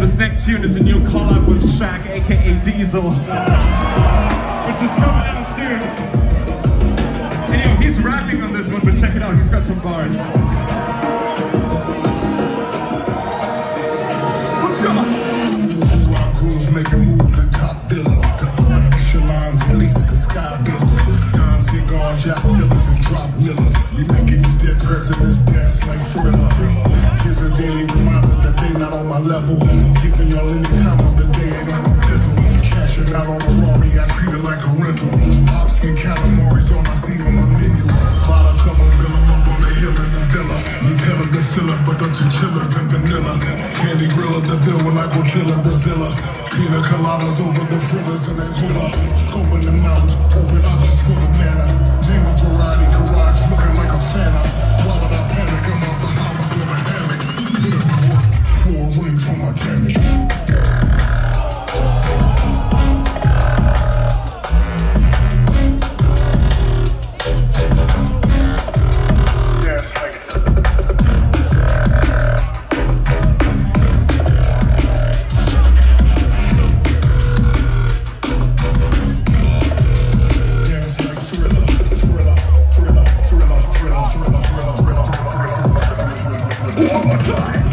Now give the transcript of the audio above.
This next tune is a new collab with Shaq, aka Diesel, which is coming out soon. Yo, he's rapping on this one, but check it out, he's got some bars. Let's go! Rock crews making moves top. The sky. Don cigars, yacht dealers, and drop wheelers. Godzilla. Pina coladas over the fritters and Angola. scooping them out. Good.